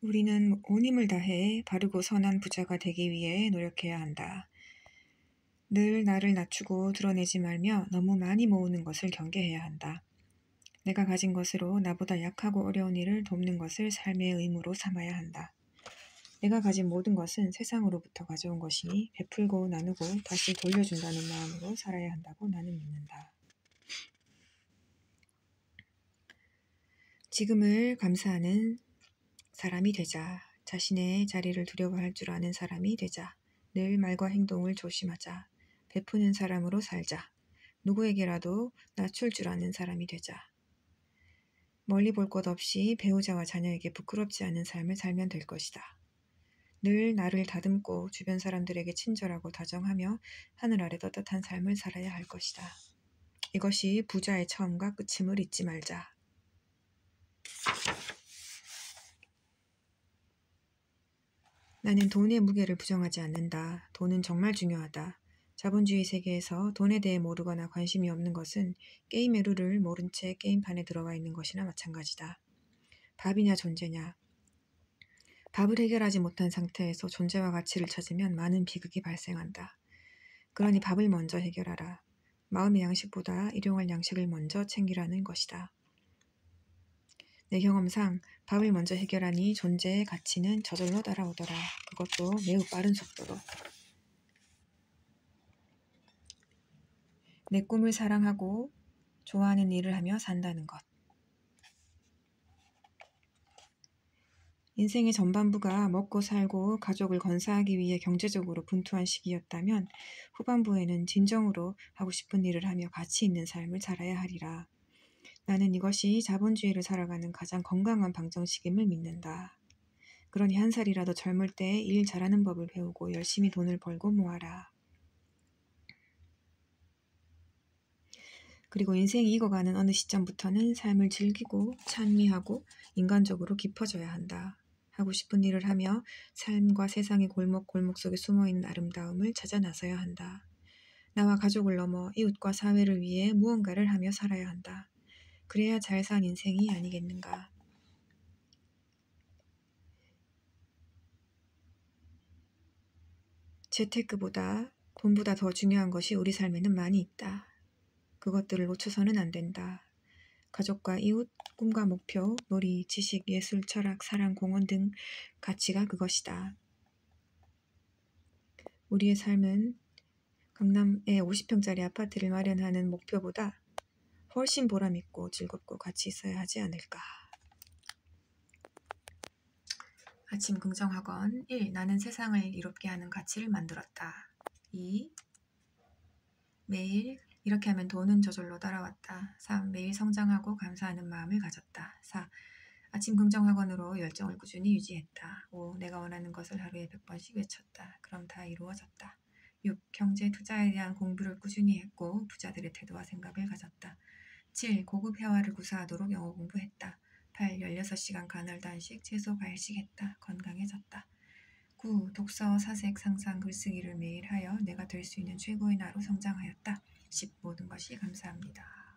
우리는 온 힘을 다해 바르고 선한 부자가 되기 위해 노력해야 한다. 늘 나를 낮추고 드러내지 말며 너무 많이 모으는 것을 경계해야 한다. 내가 가진 것으로 나보다 약하고 어려운 일을 돕는 것을 삶의 의무로 삼아야 한다. 내가 가진 모든 것은 세상으로부터 가져온 것이니 베풀고 나누고 다시 돌려준다는 마음으로 살아야 한다고 나는 믿는다. 지금을 감사하는 사람이 되자. 자신의 자리를 두려워할 줄 아는 사람이 되자. 늘 말과 행동을 조심하자. 베푸는 사람으로 살자. 누구에게라도 낮출 줄 아는 사람이 되자. 멀리 볼 것 없이 배우자와 자녀에게 부끄럽지 않은 삶을 살면 될 것이다. 늘 나를 다듬고 주변 사람들에게 친절하고 다정하며 하늘 아래 떳떳한 삶을 살아야 할 것이다. 이것이 부자의 처음과 끝임을 잊지 말자. 나는 돈의 무게를 부정하지 않는다. 돈은 정말 중요하다. 자본주의 세계에서 돈에 대해 모르거나 관심이 없는 것은 게임의 룰을 모른 채 게임판에 들어와 있는 것이나 마찬가지다. 밥이냐 존재냐. 밥을 해결하지 못한 상태에서 존재와 가치를 찾으면 많은 비극이 발생한다. 그러니 밥을 먼저 해결하라. 마음의 양식보다 일용할 양식을 먼저 챙기라는 것이다. 내 경험상 밥을 먼저 해결하니 존재의 가치는 저절로 따라오더라. 그것도 매우 빠른 속도로. 내 꿈을 사랑하고 좋아하는 일을 하며 산다는 것. 인생의 전반부가 먹고 살고 가족을 건사하기 위해 경제적으로 분투한 시기였다면 후반부에는 진정으로 하고 싶은 일을 하며 가치 있는 삶을 살아야 하리라. 나는 이것이 자본주의를 살아가는 가장 건강한 방정식임을 믿는다. 그러니 한 살이라도 젊을 때 일 잘하는 법을 배우고 열심히 돈을 벌고 모아라. 그리고 인생이 익어가는 어느 시점부터는 삶을 즐기고 찬미하고 인간적으로 깊어져야 한다. 하고 싶은 일을 하며 삶과 세상의 골목골목 속에 숨어있는 아름다움을 찾아 나서야 한다. 나와 가족을 넘어 이웃과 사회를 위해 무언가를 하며 살아야 한다. 그래야 잘 산 인생이 아니겠는가. 재테크보다 돈보다 더 중요한 것이 우리 삶에는 많이 있다. 그것들을 놓쳐서는 안 된다. 가족과 이웃, 꿈과 목표, 놀이, 지식, 예술, 철학, 사랑, 공헌 등 가치가 그것이다. 우리의 삶은 강남에 50평짜리 아파트를 마련하는 목표보다 훨씬 보람있고 즐겁고 가치 있어야 하지 않을까. 아침 긍정학원 1. 나는 세상을 이롭게 하는 가치를 만들었다. 2. 매일 이렇게 하면 돈은 저절로 따라왔다. 3. 매일 성장하고 감사하는 마음을 가졌다. 4. 아침 긍정학원으로 열정을 꾸준히 유지했다. 5. 내가 원하는 것을 하루에 100번씩 외쳤다. 그럼 다 이루어졌다. 6. 경제 투자에 대한 공부를 꾸준히 했고 부자들의 태도와 생각을 가졌다. 7. 고급 회화를 구사하도록 영어 공부했다. 8. 16시간 간헐 단식, 채소 발식했다. 건강해졌다. 9. 독서, 사색, 상상, 글쓰기를 매일 하여 내가 될 수 있는 최고의 나로 성장하였다. 10. 모든 것이 감사합니다.